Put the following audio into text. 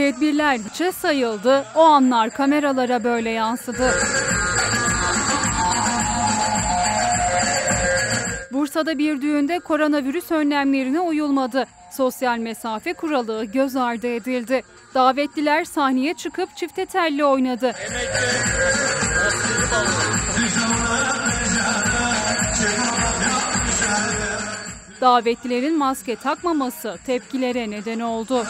Tedbirler hiçe sayıldı, o anlar kameralara böyle yansıdı. Bursa'da bir düğünde koronavirüs önlemlerine uyulmadı. Sosyal mesafe kuralı göz ardı edildi. Davetliler sahneye çıkıp çifte telli oynadı. Davetlilerin maske takmaması tepkilere neden oldu.